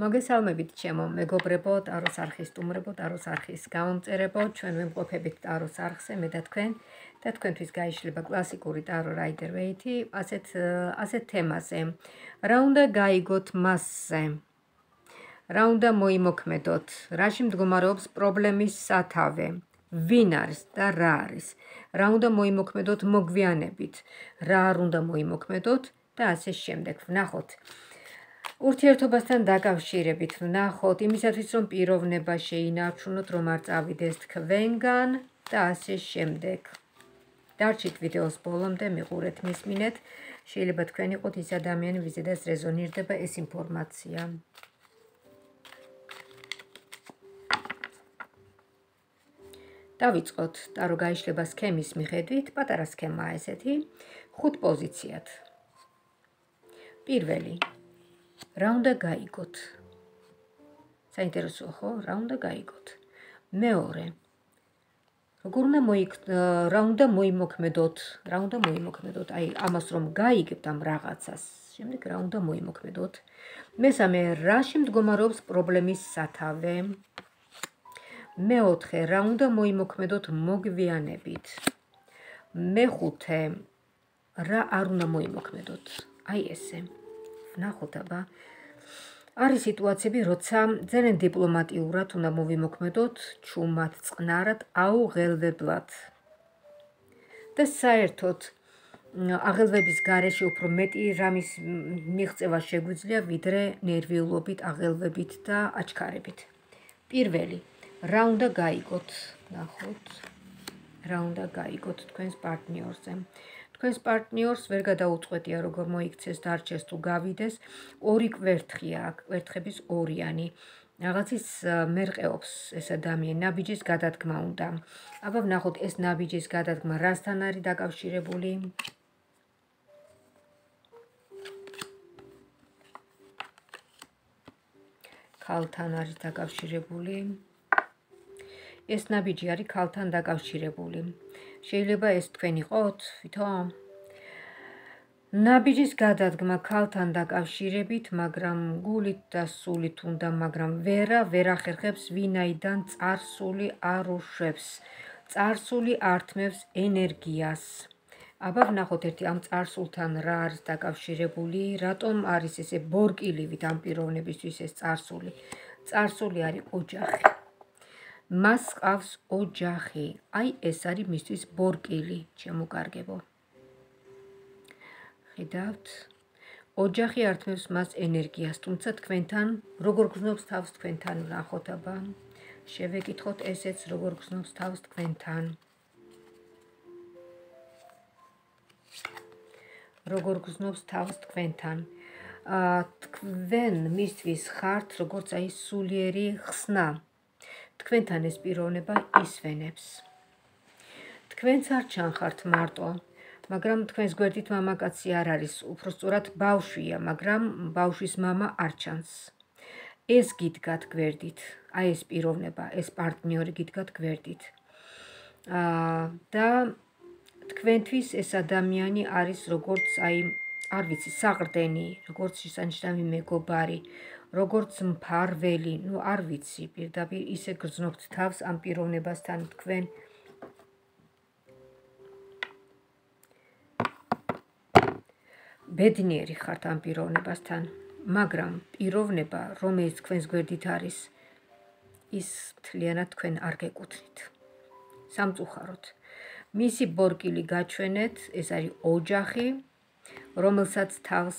მოგესალმებით ჩემო მეგობრებო, ტაროს არხის სტუმრებო, ტაროს არხის გამომწერებო, ჩვენ ვიმყოფებით ტაროს არხზე, მე და თქვენ და თქვენთვის გაიშლება კლასიკური ტარო რაიდერ ვეითი, ასეთ ასეთ თემაზე. რა უნდა გაიგოთ მასზე? რა უნდა მოიმოქმედოთ? რაში მდგომარეობს პრობლემის სათავე? ვინ არის და რა არის? რა უნდა მოიმოქმედოთ მოგვიანებით? რა არ უნდა მოიმოქმედოთ და ასე შემდეგ. ვნახოთ. ურთიერთობასთან დაკავშირებით ვნახოთ იმისათვის რომ პიროვნება შეინარჩუნოთ რომ არ წავიდეს თქვენგან და ასე შემდეგ. დარჩით ვიდეოს ბოლომდე მიყურეთ მისმინეთ შეიძლება თქვენ იყოთ ის ადამიანი ვიზედაც რეზონირდება ეს ინფორმაცია. დავიწყოთ ტარო გაიშლება სქემის მიხედვით, პატარა სქემაა ესეთი, ხუთ პოზიციად. პირველი რა უნდა გაიგოთ? საინტერესოა ხო? რა უნდა გაიგოთ? მეორე. როგორ უნდა მოიქ რა უნდა მოიმოქმედოთ? რა უნდა მოიმოქმედოთ? აი, ამას რომ გაიგებთ ამ რაღაცას, შემდეგ რა უნდა მოიმოქმედოთ? მესამე, რაში მდგომარეობს პრობლემის სათავე? მეოთხე, რა უნდა მოიმოქმედოთ მოგვიანებით? მეხუთე, რა არ უნდა მოიმოქმედოთ? აი ესე. ნახოთ აბა არის სიტუაციები, როცა ძალიან დიპლომატიურად უნდა მოვიმოქმედოთ, ჩუმად, წყნარად, აუღელვებლად. და საერთოდ აღელვების გარეშე უფრო მეტი რამის მიღწევა შეგვიძლია, ვიდრე ნერვიულობით, აღელვებით და აჩქარებით. პირველი, რა უნდა გაიგოთ? ნახოთ. რა უნდა გაიგოთ თქვენს პარტნიორზე? თქვენს პარტნიორს ვერ გადაუწყვეტია როგორ მოიქცეს დარჩეს თუ გავიდეს. ორი კვერთხია აქ კვერთხების ორიანი. რაღაცის მერყეობს ეს ადამიანი. ნაბიჯის გადადგმა უნდა. აბა ვნახოთ ეს ნაბიჯის გადადგმა რასთან არის დაკავშირებული? ქალთან არის დაკავშირებული? ეს ნაბიჯი არის ქალთან დაკავშირებული შეიძლება ეს თქვენ იყოთ თვითონ ნაბიჯის გადადგმა ქალთან დაკავშირებით, მაგრამ გულით და სულით უნდა, მაგრამ ვერა ვერ ახერხებს ვინაიდან царსული არ უშვებს. царსული ართმევს ენერგიას. აბა ვნახოთ ერთი ამ царსულთან რა არის დაკავშირებული, რატომ არის ესე ბორკილივით ამ პიროვნებისთვის ეს царსული? царსული არის ოჯახი. მას ყავს ოჯახი. აი ეს არის მისთვის ბორკილი, ჩემო კარგებო. ხედავთ? ოჯახი ართმევს მას ენერგიას, თუმცა თქვენთან როგორ გზნობს თავს თქვენთან ნახოთ აბა. შევეკითხოთ ესეც როგორ გზნობს თავს თქვენთან. როგორ გზნობს თავს თქვენთან. აა თქვენ მისთვის ხართ როგორც აი სულიერი ხსნა. თქვენთან ეს პიროვნება ისვენებს. თქვენც არ ჩანხართ მარტო, მაგრამ თქვენს გვერდით მამაკაცი არ არის, უფრო სწორად ბავშვია, მაგრამ ბავშვის мама არ ჩანს. ეს გიდგათ გვერდით, აი ეს პიროვნება, ეს პარტნიორი გიდგათ გვერდით. აა და თქვენთვის ეს ადამიანი არის როგორც აი არ ვიცი, საყრდენი, როგორც შესანიშნავი მეგობარი, როგორც მფარველი, ну არ ვიცი, პირდაპირ ისე გრძნობთ თავს ამ პიროვნებასთან თქვენ. ბედნიერი ხართ ამ პიროვნებასთან, მაგრამ პიროვნება, რომელიც თქვენს გვერდით არის, ის მთლიანად თქვენ არ გეკუთვნით. სამწუხაროდ. მისი ბორკილი გაჩვენეთ, ეს არის ოჯახი, რომელსაც თავს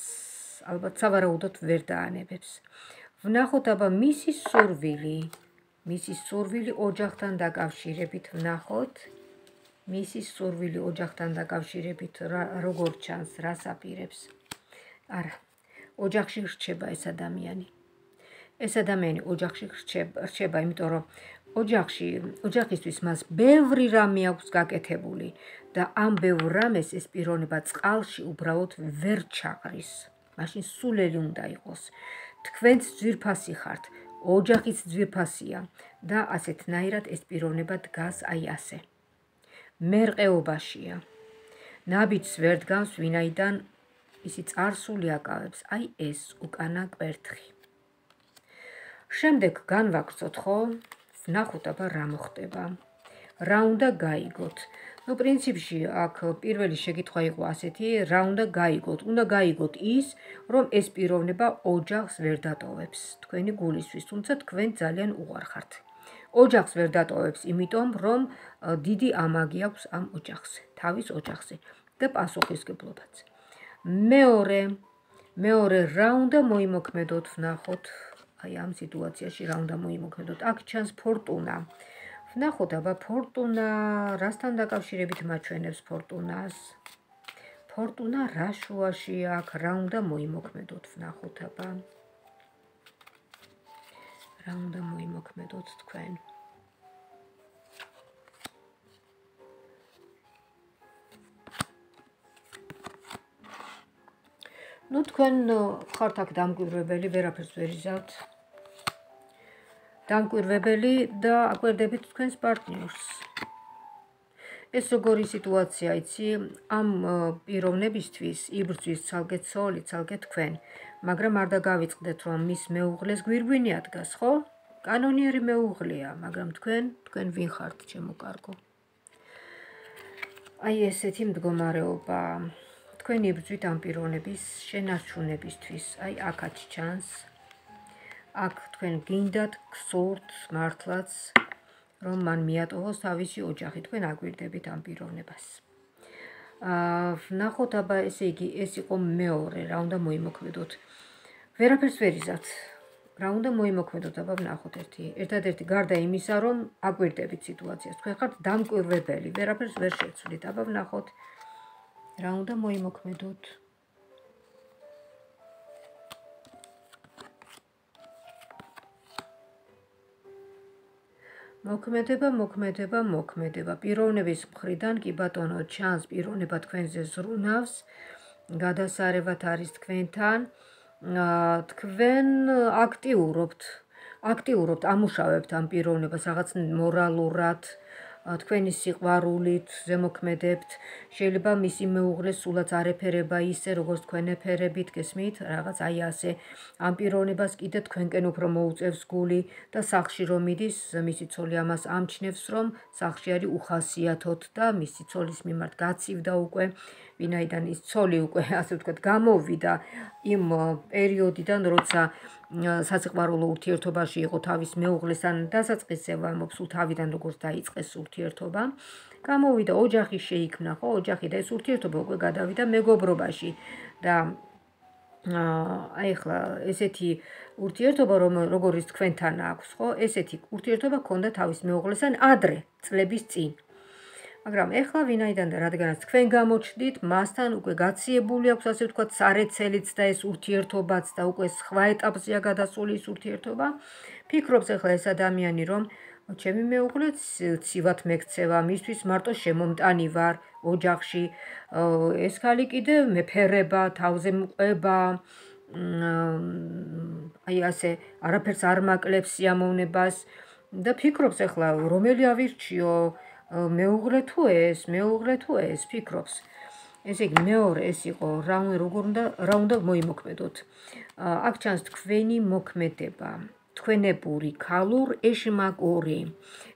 ალბათ სავარაუდოდ ვერ დაანებებს. ვნახოთ აბა მისი სურვილი, მისი სურვილი ოჯახთან დაკავშირებით ვნახოთ. მისი სურვილი ოჯახთან დაკავშირებით როგორ ჩანს, რას აპირებს? არა, ოჯახში რჩება ეს ადამიანი. ეს ადამიანი ოჯახში რჩება, რჩება, იმიტომ რომ ოჯახში, ოჯახისთვის მას ბევრი რამე აქვს გაკეთებული და ამ ბევრ რამეს ეს პიროვნება წყალში უბრალოდ ვერ ჩაყრის. მაშინ სულელი უნდა იყოს. თქვენც ძვირფასი ხართ, ოჯახიც ძვირფასია და ასეთნაირად ეს პიროვნება დგას აი ასე. მერყეობაშია. ნაბიჯს ვერ დგას ვინაიდან ისი царსული აკავებს, აი ეს უკანა კვერთხი. შემდეგ განვაგრძოთ ხო? ვნახოთ აბა რა მოხდება. რა უნდა გაიგოთ? Ну პრინციპში აქ პირველი შეკითხვა იყო ასეთი რა უნდა გაიგოთ? უნდა გაიგოთ ის რომ ეს პიროვნება ოჯახს ვერ დატოვებს. თქვენი გულისთვის თუმცა თქვენ ძალიან უღარხართ. ოჯახს ვერ დატოვებს იმიტომ რომ დიდი ამაგი აქვს ამ ოჯახზე თავის ოჯახზე და პასუხისგებლობაც. მეორე მეორე რა უნდა მოიმოქმედოთ ვნახოთ აი ამ სიტუაციაში რა უნდა მოიმოქმედოთ? აქ ჩანს ფორტუნა ვნახოთ აბა ფორტუნა რასთან დაკავშირებით მაჩვენებს ფორტუნას? ფორტუნა რა შუაში აქვს რა უნდა მოიმოქმედოთ ვნახოთ აბა. რა უნდა მოიმოქმედოთ თქვენ? ну თქვენ ხართ აქ დამკვირვებელი ვერაფერს ვერ იზავთ დამკვირვებელი და აკვირდებით თქვენს პარტნიორს. ეს როგორი სიტუაცია იცი? ამ პიროვნებისთვის იბრძვის ცალკე ცოლი, ცალკე თქვენ, მაგრამ არ დაგავიწყდეთ, რომ მის მეუღლეს გვირგვინი ადგას, ხო? კანონიერი მეუღლეა, მაგრამ თქვენ, თქვენ ვინ ხართ, ჩემო კარგო? აი ესეთი მდგომარეობა. თქვენ იბრძვით ამ პიროვნების შენარჩუნებისთვის. აი აქაც ჩანს აქ თქვენ გინდათ გსურთ მართლაც რომ მან მიატოვოს თავისი ოჯახი თქვენ აგვირდებით ამ პიროვნებას. აა ნახოთ აბა ესე იგი ეს იყო მეორე რა უნდა მოიმოქმედოთ. ვერაფერს ვერ იზათ. რა უნდა მოიმოქმედოთ აბა ნახოთ ერთი. ერთადერთი გარდა იმისა რომ აგვირდებით სიტუაციას. თქვენ ხართ დამკვირვებელი ვერაფერს ვერ შეცვლით. აბა ნახოთ რა უნდა მოიმოქმედოთ მოქმედება, მოქმედება, მოქმედება. პიროვნების მხრიდან კი ბატონო ჩანს პიროვნება თქვენზე ზრუნავს. გადასარევათ არის თქვენთან. თქვენ აქტიურობთ, აქტიურობთ, ამუშავებთ ამ პიროვნებას რაღაც მორალურად, თქვენი სიყვარულით ზემოქმედებთ. შეიძლება მისი მეუღლე სულაც არეფერება ისე როგორც თქვენ ეფერებით გესმით? რაღაც აი ასე. ამ პიროვნებას კიდე თქვენკენ უფრო მოუწევს გული და სახში რომ მიდის მისი ცოლი ამას ამჩნევს რომ სახში არის უხასიათოთ და მისი ცოლის მიმართ გაცივდა უკვე ვინაიდან ის ცოლი უკვე ასე ვთქვათ გამოვიდა იმ პერიოდიდან როცა სასიყვარულო ურთიერთობაში იყო თავის მეუღლესთან დასაწყისება მოფსულ თავიდან როგორც დაიწყეს ურთიერთობა. გამოვიდა ოჯახი შეიქმნა ხო? ოჯახი და ეს ურთიერთობა უკვე გადავიდა მეგობრობაში. და აი ახლა ესეთი ურთიერთობა რომ როგორიც თქვენთან აქვს ხო? ესეთი ურთიერთობა ქონდა თავის მეუღლესთან ადრე წლების წინ მაგრამ ეხლა ვინაიდან და რადგანაც თქვენ გამოჩდით, მასთან უკვე გაციებული აქვს ასე ვთქვათ სარეცელიც და ეს ურთიერთობაც და უკვე სხვა ეტაპზეა გადასული ეს ურთიერთობა. ფიქრობს ეხლა ეს ადამიანი, რომ ჩემი მეუღლეც ცივად მეკცევა, მისთვის მარტო შემომტანი ვარ ოჯახში. ეს ხალი კიდე მეფერება, თავზე მყვება. აი ასე, არაფერს არ მაკლებს სიამოვნებას და ფიქრობს ეხლა რომელი ავირჩიო? მეუღლე თუ ეს, მეუღლე თუ ეს ფიქრობს. ესე იგი მეორე ეს იყო რა როგორ უნდა რა უნდა მოიმოქმედოთ. აქ ჩანს თქვენი მოქმედება, თქვენებური, ქალურ ეშმაკური.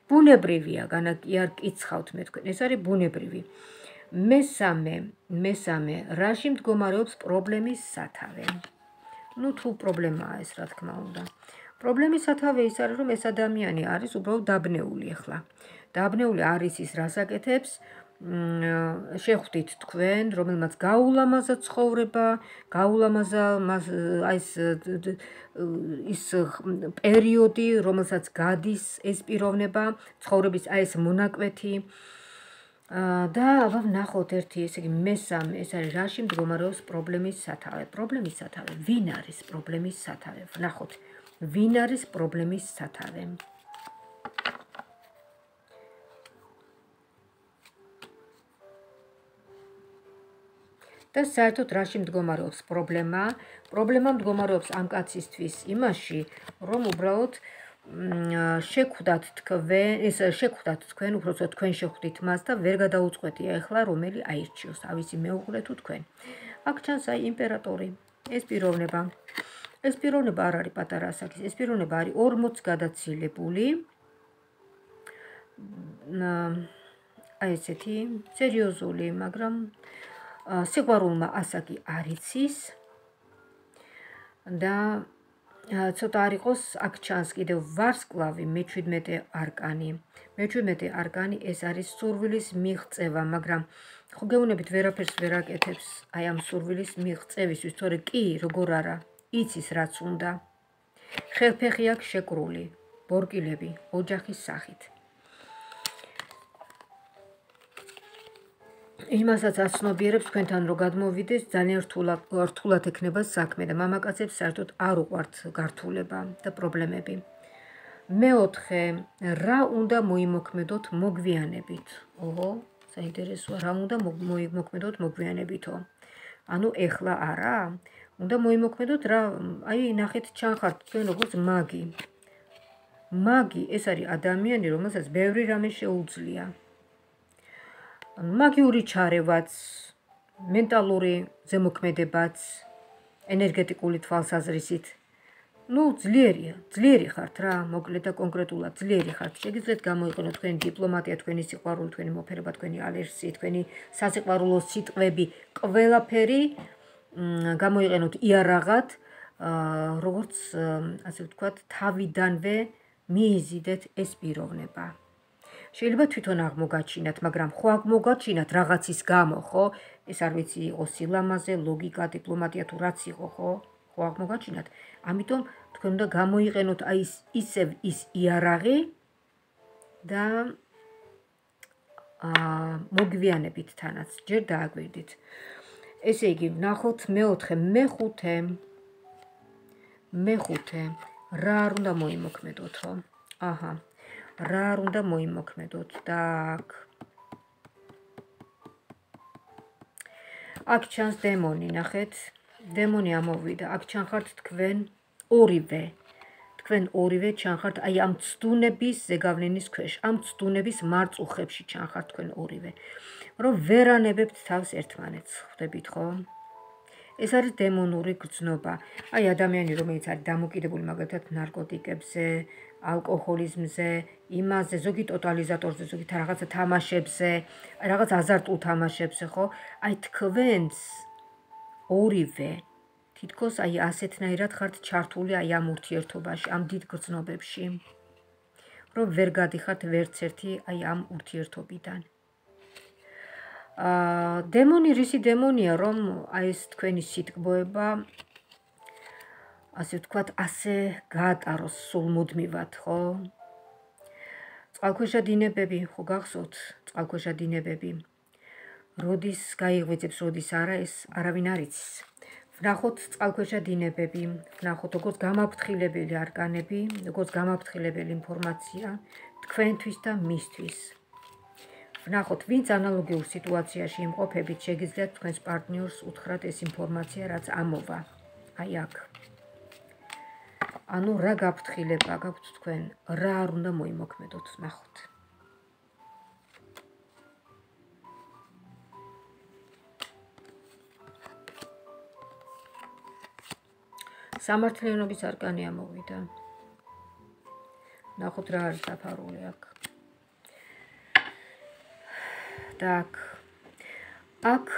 ბუნებრივია, განა კი არ კიცხავთ მე თქვენ. ეს არის ბუნებრივი. მესამე, მესამე, რაში მდგომარეობს პრობლემის სათავე? ну თუ პრობლემაა ეს რა თქმა უნდა. პრობლემის სათავე ის არის რომ ეს ადამიანი არის უბრალოდ დაბნეული ახლა. დაბნეული არის ის რასაკეთებს შეხვდით თქვენ რომელმაც გაულამაზა ცხოვრება გაულამაზა აი ეს ის პერიოდი რომელსაც გადის ეს პიროვნება ცხოვრების აი ეს მონაკვეთი. და აბა ნახოთ ერთი ესე იგი მესამე ეს არის რაში მდგომარეობს პრობლემის სათავე. პრობლემის სათავე. ვინ არის პრობლემის სათავე? ნახოთ ვინ არის პრობლემის სათავე და საერთოდ რაში მდგომარეობს პრობლემა? პრობლემა მდგომარეობს ამ კაცისთვის იმაში, რომ უბრალოდ შეხვდათ თქვენ, ეს შეხვდათ თქვენ, უბრალოდ თქვენ შეხვდით მას და ვერ გადაუწყვეტია ახლა რომელი აირჩიოს, თავისი მეუღლე თუ თქვენ. აქ ჩანს აი იმპერატორი, ეს პიროვნება. ეს პიროვნება არ არის პატარა ასაკის, ეს პიროვნება არის 40 გადაცილებული. აი ესეთი სერიოზული, მაგრამ სიყვარულმა ასაკი არ იცის და ცოტა არ იყოს აქ ჩანს კიდევ ვარსკვლავი მე-17 არკანი. მე-17 არკანი ეს არის სურვილის მიღწევა, მაგრამ ხო გეუბნებით ვერაფერს ვერ აკეთებს აი ამ სურვილის მიღწევისთვის, თორე კი როგორ არა, იცის რაც უნდა. ხელფეხი აქვს შეკრული, ბორკილები ოჯახის სახით. იმასაც აცნობიერებს თქვენთან რომ გადმოვიდეს ძალიან რთულად რთულად ექნება საქმე და მამაკაცებს საერთოდ არ უყვართ გართულება და პრობლემები. მეოთხე, რა უნდა მოიმოქმედოთ მოგვიანებით? ოღო, საინტერესოა, რა უნდა მოიმოქმედოთ მოგვიანებითო? ანუ ეხლა არა? უნდა მოიმოქმედოთ რა, აი ნახეთ ჩანხართ თქვენ როგორც მაგი. მაგი ეს არის ადამიანი, რომელსაც ბევრი რამე შეუძლია. მაგიური ჩარევაც, მენტალური ზემოქმედებაც, ენერგეტიკული თვალსაზრისით. ну, ძლიერია, ძლიერი ხართ რა, მოკლედ და კონკრეტულად ძლიერი ხართ. შეგიძლიათ გამოიყენოთ თქვენი დიპლომატია, თქვენი სიყვარული, თქვენი მოფერება, თქვენი ალერსი, თქვენი სასიყვარულო სიტყვები, ყველაფერი გამოიყენოთ იარაღად, როგორც ასე ვთქვათ, თავიდანვე მიიზიდეთ ეს პიროვნება. შეიძლება თვითონ აღმოგაჩინათ, მაგრამ ხო აღმოგაჩინათ რაღაცის გამო, ხო? ეს არ ვიცი, იყო სილამაზე, ლოგიკა, დიპლომატია თუ რაც იყო, ხო? ხო აღმოგაჩინათ. ამიტომ თქვენ უნდა გამოიყენოთ აი ის ისევ ის იარაღი და აა მოგვიანებით თანაც ჯერ დააგვირდით. ესე იგი, ნახოთ მეოთხე, მეხუთე. მეხუთე. რა არ უნდა მოიმოქმედოთ, ხო? აჰა. რა არ უნდა მოიმოქმედოთ და აქ აქ ჩანს დემონი, ნახეთ? დემონი ამოვიდა. აქ ჩანხართ თქვენ ორივე. თქვენ ორივე ჩანხართ აი ამ ცდუნების ზეგავლენის ქვეშ, ამ ცდუნების მარწუხებში ჩანხართ თქვენ ორივე. რომ ვერანებებთ თავს ერთმანეთს, ხვდებით ხო? ეს არის დემონური გრძნობა. აი ადამიანი რომელიც არის დამოკიდებული მაგალითად ნარკოტიკებზე, ალკოჰოლიზმზე, იმაზე, ზოგი ტოტალიზატორზე, ზოგი რაღაცა თამაშებზე, რაღაც აზარტულ თამაშებზე, ხო? აი თქვენს ორივე თითქოს აი ასეთნაირად ხართ ჩართული აი ამ ურთიერთობაში, ამ დიდ გრძნობებში. რომ ვერ გადიხართ ვერც ერთი აი ამ ურთიერთობიდან. აა დემონი რისი დემონია, რომ აი ეს თქვენი სიტკბოება ასე ვთქვათ, ასე გაატაროს სულ მუდმივად, ხო? წყალქვეშა დინებები, ხო გახსოვთ, წყალქვეშა დინებები. როდის გაიღვიძებს, როდის არა, ეს არავინ არ იცის. ვნახოთ წყალქვეშა დინებები, ვნახოთ როგორც გამაფრთხილებელი არკანები, როგორც გამაფრთხილებელი ინფორმაცია თქვენთვის და მისთვის. ვნახოთ, ვინც ანალოგიურ სიტუაციაში იმყოფებით, შეგიძლიათ თქვენს პარტნიორს უთხრათ ეს ინფორმაცია, რაც ამოვა. აი აქ. ანუ რა გაფრთხილება გაქვთ თქვენ? რა არ უნდა მოიმოქმედოთ, ნახოთ. სამართლიანობის არკანი ამოვიდა. ნახოთ რა არის დაფარული აქ. так. აქ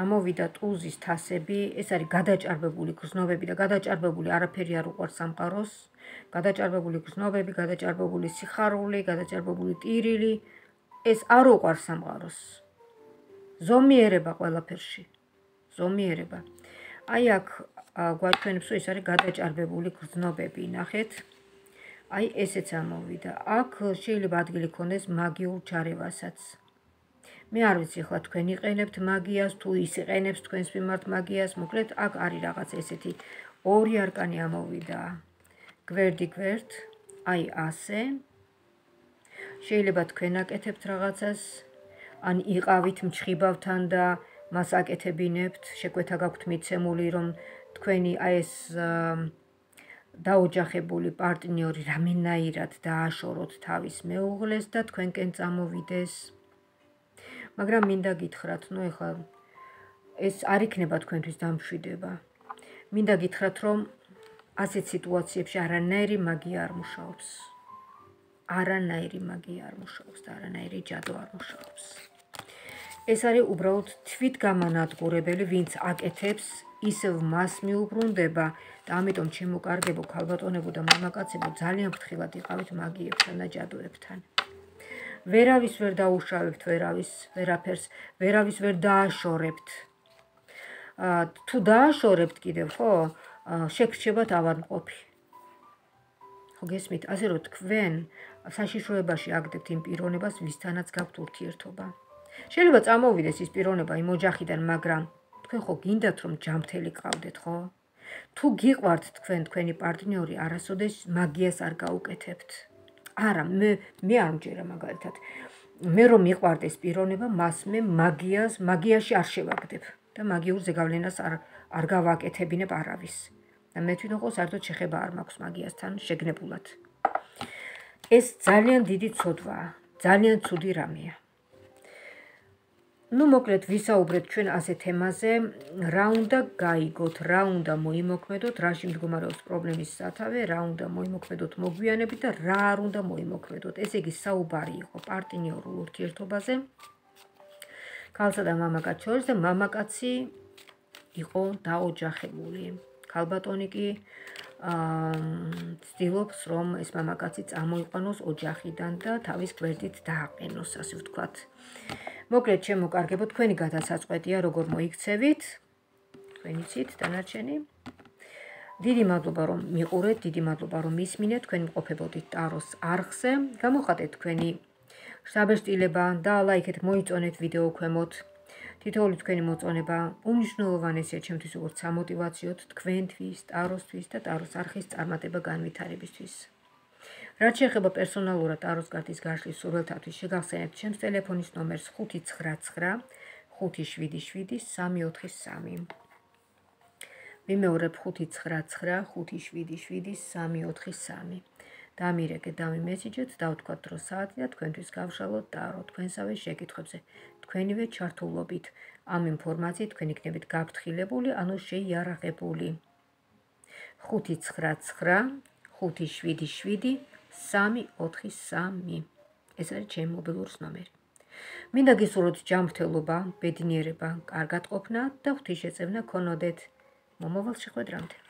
ამოვიდა ტუზის თასები, ეს არის გადაჭარბებული გრძნობები და გადაჭარბებული არაფერი არ უყურს სამყაროს. გადაჭარბებული გრძნობები, გადაჭარბებული სიხარული, გადაჭარბებული ტირილი, ეს არ უყურს სამყაროს. ზომიერება ყველაფერში. ზომიერება. აი აქ გვაჩვენებს, რომ ეს არის გადაჭარბებული გრძნობები, ნახეთ. აი ესეც ამოვიდა. აქ შეიძლება ადგილი ქონდეს მაგიურ ჩარევასაც. მე არ ვიცი ხლა თქვენ იყენებთ მაგიას თუ ის იყენებს თქვენს მიმართ მაგიას მოკლედ აქ არის რაღაც ესეთი. ორი არკანი ამოვიდა. გვერდი გვერდ აი ასე. შეიძლება თქვენ აკეთებთ რაღაცას. ან იყავით მჭხიბავთან და მას აკეთებინებთ. შეკვეთა გაქვთ მიცემული რომ თქვენი აი ეს დაოჯახებული პარტნიორი რამენაირად დააშოროთ თავის მეუღლეს და თქვენკენ წამოვიდეს მაგრამ მინდა გითხრათ, ნუ ეხლა ეს არ იქნება თქვენთვის დამშვიდება. მინდა გითხრათ, რომ ასეთ სიტუაციებში არანაირი მაგია არ მუშაობს. არანაირი მაგია არ მუშაობს და არანაირი ჯადო არ მუშაობს. ეს არის უბრალოდ თვითგამანადგურებელი, ვინც აკეთებს, ისევ მას მიუბრუნდება და ამიტომ ჩემოკარგებო ქალბატონებო და მამაკაცებო ძალიან ფრთხილად იყავით მაგიებთან და ჯადოებთან. ვერავის ვერ დაუშავებთ, ვერავის ვერაფერს, ვერავის ვერ დააშორებთ. აა თუ დააშორებთ კიდევ, ხო? შეგრჩებათ ავადმყოფი. ხო გესმით, ასე რომ თქვენ საშიშროებაში აგდებთ იმ პიროვნებას, ვისთანაც გაქვთ ურთიერთობა. შეიძლება წამოვიდეს ის პიროვნება იმ ოჯახიდან, მაგრამ თქვენ ხო გინდათ რომ ჯამთელი ყავდეთ, ხო? თუ გიყვართ თქვენ თქვენი პარტნიორი, არასოდეს მაგიას არ გაუკეთებთ. არა, მე მე არ მჯერა მაგალითად. მე რომ მიყვარდეს პიროვნება, მას მე მაგიას, მაგიაში არ შევაგდებ და მაგიურ ზეგავლენას არ არ გავაკეთებინებ არავის. და მე თვითონ ხო საერთოდ შეხება არ მაქვს მაგიასთან შეგნებულად. ეს ძალიან დიდი ცოდვაა, ძალიან ცუდი რამეა. Ну მოკლედ ვისაუბრეთ ჩვენ ასე თემაზე. რა უნდა გაიგოთ რა უნდა მოიმოქმედოთ რა შემდგომარეობს პრობლემის სათავე რა უნდა მოიმოქმედოთ მოგვიანებით და რა არ უნდა მოიმოქმედოთ. ესე იგი საუბარი იყო პარტნიორულ ურთიერთობაზე. ქალსა და მამაკაც შორის და მამაკაცი იყო დაოჯახებული. ქალბატონი კი ცდილობს რომ ეს მამაკაცი წამოიყვანოს ოჯახიდან და თავის გვერდით დააყენოს ასე ვთქვათ. მოკლედ ჩემო კარგებო თქვენი გადასაწყვეტია როგორ მოიქცევით? თქვენი ცით დანარჩენი. დიდი მადლობა რომ მიყურეთ დიდი მადლობა რომ მისმინეთ თქვენ მყოფებოდით ტაროს არხზე. გამოხატეთ თქვენი საბესტილება და ლაიქეთ მოიწონეთ ვიდეო ქვემოთ თითოეული თქვენი მოწონება უნიშნულოვანესია ჩემთვის როგორც სამოტივაციოდ თქვენთვის ტაროსთვის და ტაროს არხის წარმატება განვითარებისთვის. რაც შეეხება პერსონალურად ტაროს კარტის გაშლის სურვილთათვის შეგახსენებთ ჩემს ტელეფონის ნომერს 599 577 მიმეორებ 599 დამირეკეთ და მიმესიჯეთ და ვთქვათ რომ საათია თქვენთვის გავშალოთ ტარო თქვენსავე შეკითხებზე თქვენივე ჩართულობით. ამ ინფორმაციით თქვენ იქნებით გაფრთხილებული ანუ შეიარაღებული. 599 577 343 ეს არის ჩემი მობილურის ნომერი. მინდა გისურვოთ ჯანმრთელობა ბედნიერება კარგად ყოფნა და ღვთისმშეწევნა ქონოდეთ. მომავალ შეხვედრამდე